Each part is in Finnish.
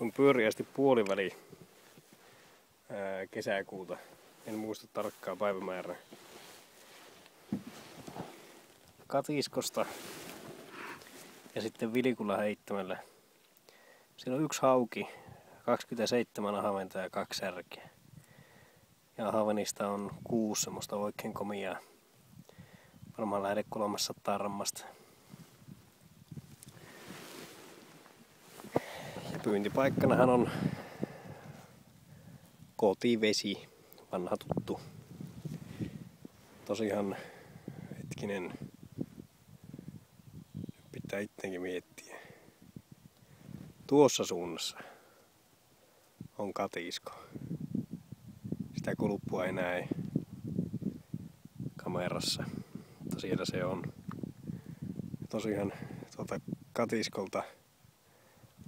on pyöriästi puoliväli ää, kesäkuuta. En muista tarkkaa päivämäärää. Katiskosta ja sitten vilikulla heittämällä. Siinä on yksi hauki, 27 ahaventa ja kaksi särkeä. Ja ahavenista on kuusi semmoista oikein komiaa. Varmaan lähde kolmassa tarmasta. Pyyntipaikkanahan on kotivesi, vanha tuttu. Tosiaan hetkinen, pitää ittenkin miettiä. Tuossa suunnassa on katisko. Sitä kulppua ei näe kamerassa, mutta siellä se on. Tosiaan tuota katiskolta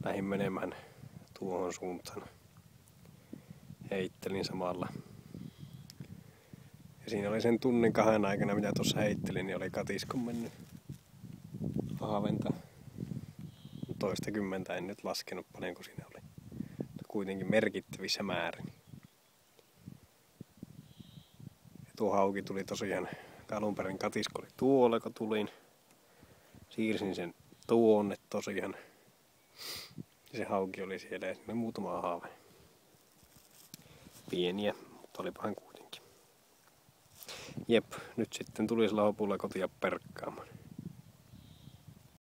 lähdin menemään tuohon suuntaan. Heittelin samalla. Ja siinä oli sen tunnin kahden aikana, mitä tuossa heittelin, niin oli katiskon mennyt ahventa. Toista kymmentä en nyt laskenut paljonko siinä oli. Mutta kuitenkin merkittävissä määrin. Ja tuo hauki tuli tosiaan, alun perin katisko oli tuolla, kun tulin. Siirsin sen tuonne tosiaan se hauki oli siellä ja sinne muutama haave. Pieniä, mutta olipahan kuitenkin. Jep, nyt sitten tuli sillä lopulla kotia perkkaamaan.